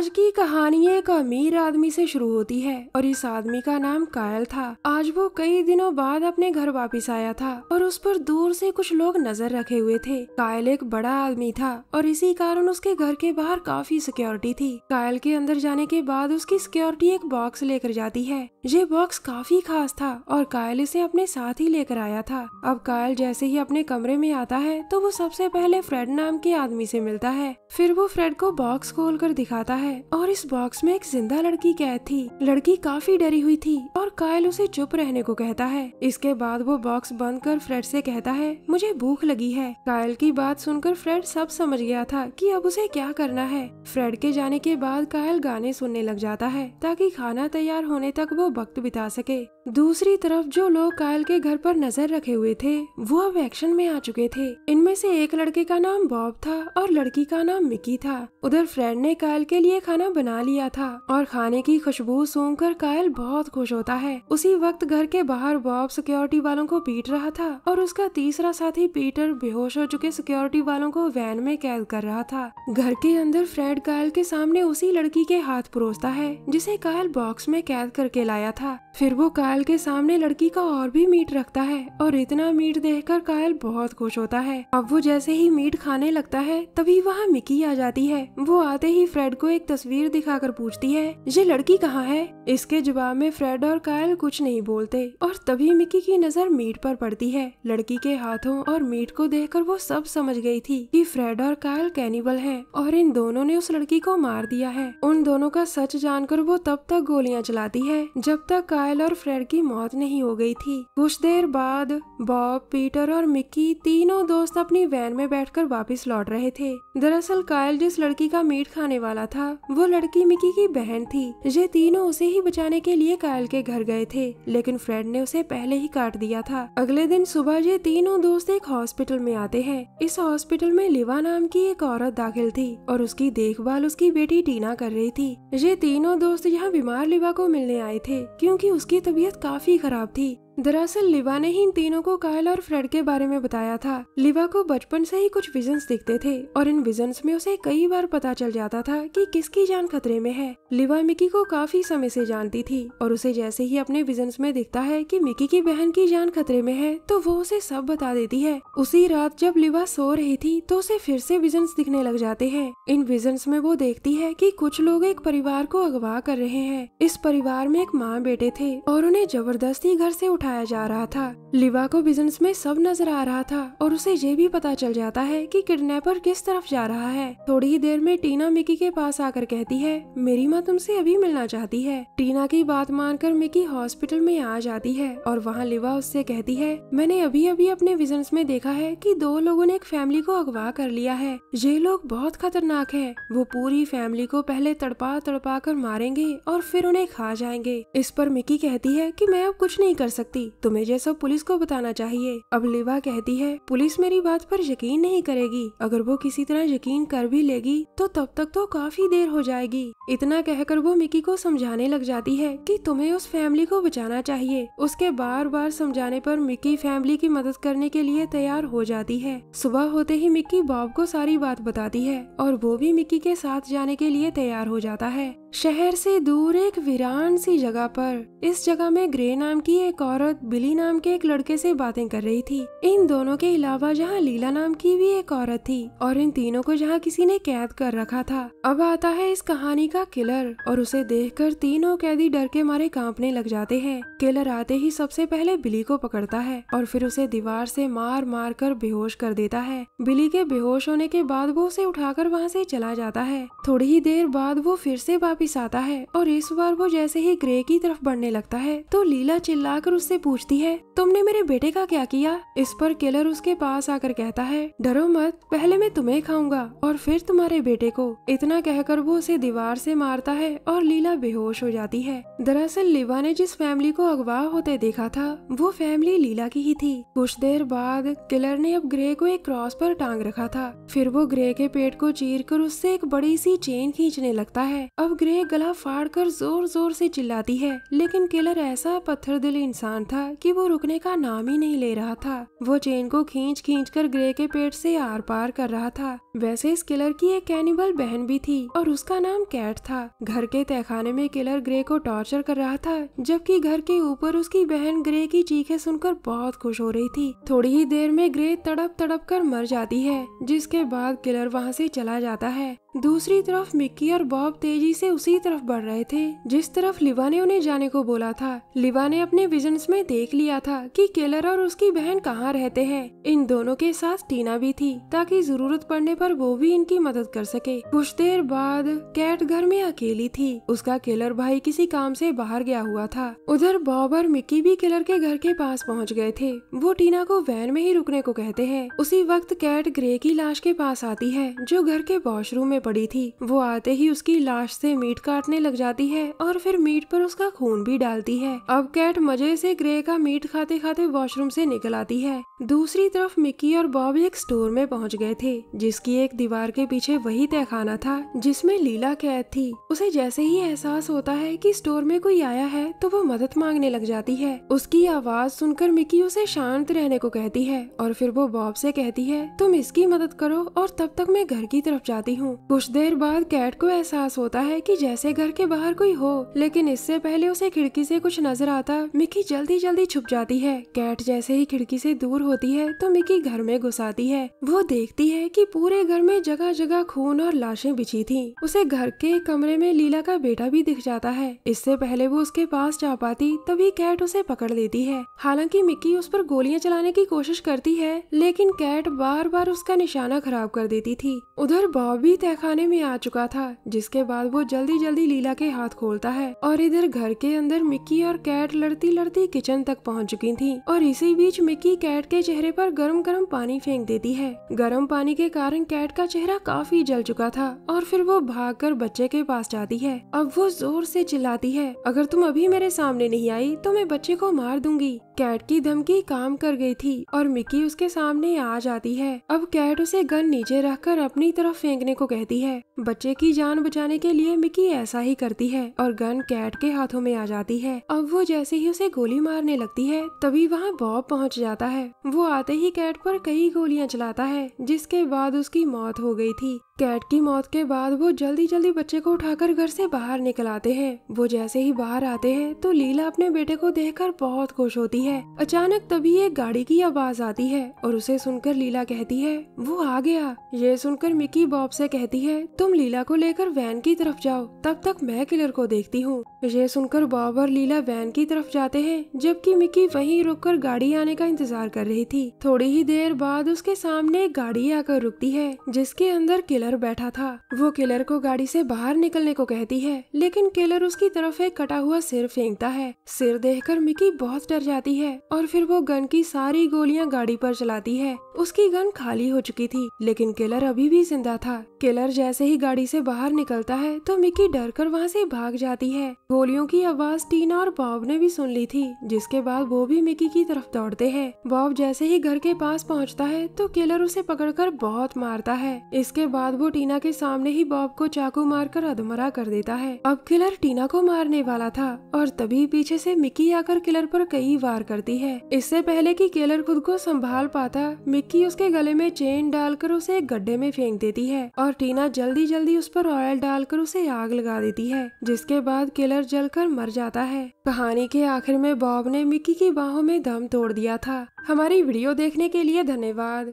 आज की कहानी एक अमीर आदमी से शुरू होती है और इस आदमी का नाम कायल था। आज वो कई दिनों बाद अपने घर वापस आया था और उस पर दूर से कुछ लोग नज़र रखे हुए थे। कायल एक बड़ा आदमी था और इसी कारण उसके घर के बाहर काफ़ी सिक्योरिटी थी। कायल के अंदर जाने के बाद उसकी सिक्योरिटी एक बॉक्स लेकर जाती है। ये बॉक्स काफ़ी खास था और कायल इसे अपने साथ ही लेकर आया था। अब कायल जैसे ही अपने कमरे में आता है तो वो सबसे पहले फ्रेड नाम के आदमी से मिलता है। फिर वो फ्रेड को बॉक्स खोल कर दिखाता है और इस बॉक्स में एक ज़िंदा लड़की कैद थी। लड़की काफ़ी डरी हुई थी और कायल उसे चुप रहने को कहता है। इसके बाद वो बॉक्स बंद कर फ्रेड से कहता है, मुझे भूख लगी है। कायल की बात सुनकर फ्रेड सब समझ गया था कि अब उसे क्या करना है। फ्रेड के जाने के बाद कायल गाने सुनने लग जाता है ताकि खाना तैयार होने तक वो वक्त बिता सके। दूसरी तरफ़ जो लोग कायल के घर पर नज़र रखे हुए थे, वो अब एक्शन में आ चुके थे। इनमें से एक लड़के का नाम बॉब था और लड़की का नाम मिकी था। उधर फ्रेंड ने कायल के लिए खाना बना लिया था और खाने की खुशबू सूंघकर कायल बहुत खुश होता है। उसी वक्त घर के बाहर बॉब सिक्योरिटी वालों को पीट रहा था और उसका तीसरा साथी पीटर बेहोश हो चुके सिक्योरिटी वालों को वैन में कैद कर रहा था। घर के अंदर फ्रेड कायल के सामने उसी लड़की के हाथ परोसता है, जिसे कायल बॉक्स में कैद करके लाया था। फिर वो कायल के सामने लड़की का और भी मीट रखता है और इतना मीट देखकर कायल बहुत खुश होता है। अब वो जैसे ही मीट खाने लगता है, तभी वहाँ मिकी आ जाती है। वो आते ही फ्रेड को एक तस्वीर दिखाकर पूछती है, ये लड़की कहाँ है? इसके जवाब में फ्रेड और कायल कुछ नहीं बोलते और तभी मिकी की नज़र मीट पर पड़ती है। लड़की के हाथों और मीट को देखकर वो सब समझ गई थी कि फ्रेड और कायल कैनिबल हैं और इन दोनों ने उस लड़की को मार दिया है। उन दोनों का सच जानकर वो तब तक गोलियाँ चलाती है, जब तक कायल और फ्रेड की मौत नहीं हो गई थी। कुछ देर बाद बॉब, पीटर और मिक्की तीनों दोस्त अपनी वैन में बैठकर वापस लौट रहे थे। दरअसल कायल जिस लड़की का मीट खाने वाला था, वो लड़की मिक्की की बहन थी। ये तीनों उसे ही बचाने के लिए कायल के घर गए थे, लेकिन फ्रेड ने उसे पहले ही काट दिया था। अगले दिन सुबह ये तीनों दोस्त एक हॉस्पिटल में आते हैं। इस हॉस्पिटल में लिवा नाम की एक औरत दाखिल थी और उसकी देखभाल उसकी बेटी टीना कर रही थी। ये तीनों दोस्त यहाँ बीमार लिवा को मिलने आए थे, क्योंकि उसकी तबीयत काफ़ी खराब थी। दरअसल लिवा ने ही इन तीनों को कायल और फ्रेड के बारे में बताया था। लिवा को बचपन से ही कुछ विजन्स दिखते थे और इन विजन्स में उसे कई बार पता चल जाता था कि किसकी जान खतरे में है। लिवा मिकी को काफ़ी समय से जानती थी और उसे जैसे ही अपने विजन्स में दिखता है कि मिकी की बहन की जान खतरे में है तो वो उसे सब बता देती है। उसी रात जब लिवा सो रही थी तो उसे फिर से विजन्स दिखने लग जाते हैं। इन विजन्स में वो देखती है कि कुछ लोग एक परिवार को अगवा कर रहे हैं। इस परिवार में एक माँ बेटे थे और उन्हें ज़बरदस्ती घर से उठाया जा रहा था। लिवा को बिज़नेस में सब नज़र आ रहा था और उसे ये भी पता चल जाता है कि किडनैपर किस तरफ़ जा रहा है। थोड़ी ही देर में टीना मिकी के पास आकर कहती है, मेरी माँ तुमसे अभी मिलना चाहती है। टीना की बात मानकर मिकी हॉस्पिटल में आ जाती है और वहाँ लिवा उससे कहती है, मैंने अभी अभी अपने विजन में देखा है कि दो लोगों ने एक फैमिली को अगवा कर लिया है। ये लोग बहुत खतरनाक है। वो पूरी फैमिली को पहले तड़पा तड़पा कर मारेंगे और फिर उन्हें खा जाएँगे। इस पर मिकी कहती है की, मैं अब कुछ नहीं कर सकती। तुम्हें जैसा पुलिस को बताना चाहिए। अब लिवा कहती है, पुलिस मेरी बात पर यकीन नहीं करेगी। अगर वो किसी तरह यकीन कर भी लेगी तो तब तक तो काफ़ी देर हो जाएगी। इतना कहकर वो मिकी को समझाने लग जाती है कि तुम्हें उस फैमिली को बचाना चाहिए। उसके बार बार समझाने पर मिकी फैमिली की मदद करने के लिए तैयार हो जाती है। सुबह होते ही मिक्की बॉब को सारी बात बताती है और वो भी मिक्की के साथ जाने के लिए तैयार हो जाता है। शहर से दूर एक वीरान सी जगह पर, इस जगह में ग्रे नाम की एक औरत बिली नाम के एक लड़के से बातें कर रही थी। इन दोनों के अलावा जहाँ लीला नाम की भी एक औरत थी, और इन तीनों को जहाँ किसी ने कैद कर रखा था। अब आता है इस कहानी का किलर, और उसे देखकर तीनों कैदी डर के मारे कांपने लग जाते हैं। किलर आते ही सबसे पहले बिली को पकड़ता है, और फिर उसे दीवार से मार मार कर बेहोश कर देता है। बिली के बेहोश होने के बाद वो उसे उठाकर वहाँ से चला जाता है। थोड़ी ही देर बाद वो फिर से वापिस आता है और इस बार वो जैसे ही ग्रे की तरफ़ बढ़ने लगता है तो लीला चिल्लाकर उससे पूछती है, तुमने मेरे बेटे का क्या किया? इस पर किलर उसके पास आकर कहता है, डरो मत, पहले मैं तुम्हें खाऊँगा और फिर तुम्हारे बेटे को। इतना कहकर वो उसे दीवार से मारता है और लीला बेहोश हो जाती है। दरअसल लिवा ने जिस फैमिली को अगवा होते देखा था, वो फैमिली लीला की ही थी। कुछ देर बाद किलर ने अब ग्रे को एक क्रॉस पर टांग रखा था। फिर वो ग्रे के पेट को चीर कर उससे एक बड़ी सी चेन खींचने लगता है। अब ग्रे ग्रे गला फाड़ कर ज़ोर ज़ोर से चिल्लाती है। लेकिन किलर ऐसा पत्थर दिल इंसान था कि वो रुकने का नाम ही नहीं ले रहा था। वो चेन को खींच खींच कर ग्रे के पेट से आर पार कर रहा था। वैसे इस किलर की एक कैनिबल बहन भी थी और उसका नाम कैट था। घर के तहखाने में किलर ग्रे को टॉर्चर कर रहा था, जबकि घर के ऊपर उसकी बहन ग्रे की चीखें सुनकर बहुत खुश हो रही थी। थोड़ी ही देर में ग्रे तड़प तड़प कर मर जाती है, जिसके बाद किलर वहाँ से चला जाता है। दूसरी तरफ़ मिक्की और बॉब तेज़ी से उसी तरफ़ बढ़ रहे थे। जिस तरफ़ लिवा ने उन्हें जाने को बोला था, लिवा ने अपने विजन्स में देख लिया था कि केलर और उसकी बहन कहाँ रहते हैं। इन दोनों के साथ टीना भी थी, ताकि ज़रूरत पड़ने पर वो भी इनकी मदद कर सके। कुछ देर बाद, कैट घर में अकेली थी। उसका केलर भाई किसी काम से बाहर गया हुआ था। उधर बॉब और मिक्की भी केलर के घर के पास पहुँच गए थे। वो टीना को वैन में ही रुकने को कहते हैं। उसी वक्त कैट ग्रे की लाश के पास आती है, जो घर के वॉशरूम में पड़ी थी। वो आते ही उसकी लाश से मीट काटने लग जाती है और फिर मीट पर उसका खून भी डालती है। अब कैट मज़े से ग्रे का मीट खाते खाते वॉशरूम से निकल आती है। दूसरी तरफ़ मिक्की और बॉब एक स्टोर में पहुँच गए थे, जिसकी एक दीवार के पीछे वही तहखाना था, जिसमें लीला कैद थी। उसे जैसे ही एहसास होता है कि स्टोर में कोई आया है तो वो मदद मांगने लग जाती है। उसकी आवाज़ सुनकर मिक्की उसे शांत रहने को कहती है, और फिर वो बॉब से कहती है, तुम इसकी मदद करो और तब तक मैं घर की तरफ़ जाती हूँ। कुछ देर बाद कैट को एहसास होता है कि जैसे घर के बाहर कोई हो, लेकिन इससे पहले उसे खिड़की से कुछ नज़र आता, मिकी जल्दी जल्दी छुप जाती है। कैट जैसे ही खिड़की से दूर होती है तो मिकी घर में घुस आती है। वो देखती है कि पूरे घर में जगह जगह खून और लाशें बिछी थी। उसे घर के कमरे में लीला का बेटा भी दिख जाता है। इससे पहले वो उसके पास जा पाती, तभी कैट उसे पकड़ लेती है। हालाँकि मिक्की उस पर गोलियाँ चलाने की कोशिश करती है, लेकिन कैट बार बार उसका निशाना खराब कर देती थी। उधर बॉब भी तहखाने में आ चुका था, जिसके बाद वो जल्दी जल्दी जल्दी लीला के हाथ खोलता है और इधर घर के अंदर मिक्की और कैट लड़ती लड़ती किचन तक पहुँच चुकी थी और इसी बीच मिक्की कैट के चेहरे पर गरम गरम पानी फेंक देती है। गर्म पानी के कारण कैट का चेहरा काफ़ी जल चुका था और फिर वो भागकर बच्चे के पास जाती है। अब वो ज़ोर से चिल्लाती है, अगर तुम अभी मेरे सामने नहीं आई तो मैं बच्चे को मार दूँगी। कैट की धमकी काम कर गई थी और मिक्की उसके सामने आ जाती है। अब कैट उसे गन नीचे रखकर अपनी तरफ़ फेंकने को कहती है। बच्चे की जान बचाने के लिए मिक्की ऐसा ही करती है और गन कैट के हाथों में आ जाती है। अब वो जैसे ही उसे गोली मारने लगती है, तभी वहाँ बॉब पहुँच जाता है। वो आते ही कैट पर कई गोलियाँ चलाता है, जिसके बाद उसकी मौत हो गई थी। कैट की मौत के बाद वो जल्दी जल्दी बच्चे को उठाकर घर से बाहर निकल आते हैं। वो जैसे ही बाहर आते हैं तो लीला अपने बेटे को देखकर बहुत खुश होती है। अचानक तभी एक गाड़ी की आवाज़ आती है और उसे सुनकर लीला कहती है, वो आ गया। ये सुनकर मिकी बॉब से कहती है, तुम लीला को लेकर वैन की तरफ़ जाओ, तब तक मैं किलर को देखती हूँ। ये सुनकर बॉब और लीला वैन की तरफ़ जाते हैं, जबकि मिकी वहीं रुककर गाड़ी आने का इंतज़ार कर रही थी। थोड़ी ही देर बाद उसके सामने एक गाड़ी आकर रुकती है, जिसके अंदर किलर किलर बैठा था। वो किलर को गाड़ी से बाहर निकलने को कहती है, लेकिन किलर उसकी तरफ़ एक कटा हुआ सिर फेंकता है। सिर देखकर मिकी बहुत डर जाती है और फिर वो गन की सारी गोलियाँ गाड़ी पर चलाती है। उसकी गन खाली हो चुकी थी, लेकिन किलर अभी भी ज़िंदा था। किलर जैसे ही गाड़ी से बाहर निकलता है तो मिकी डर कर वहाँ से भाग जाती है। गोलियों की आवाज़ टीना और बॉब ने भी सुन ली थी, जिसके बाद वो भी मिकी की तरफ़ दौड़ते हैं। बॉब जैसे ही घर के पास पहुँचता है तो किलर उसे पकड़कर बहुत मारता है। इसके बाद वो टीना के सामने ही बॉब को चाकू मारकर अधमरा कर देता है। अब किलर टीना को मारने वाला था और तभी पीछे से मिक्की आकर किलर पर कई वार करती है। इससे पहले कि किलर खुद को संभाल पाता, मिक्की उसके गले में चेन डालकर उसे एक गड्ढे में फेंक देती है और टीना जल्दी जल्दी उस पर ऑयल डालकर उसे आग लगा देती है, जिसके बाद किलर जलकर मर जाता है। कहानी के आखिर में बॉब ने मिक्की की बाहों में दम तोड़ दिया था। हमारी वीडियो देखने के लिए धन्यवाद।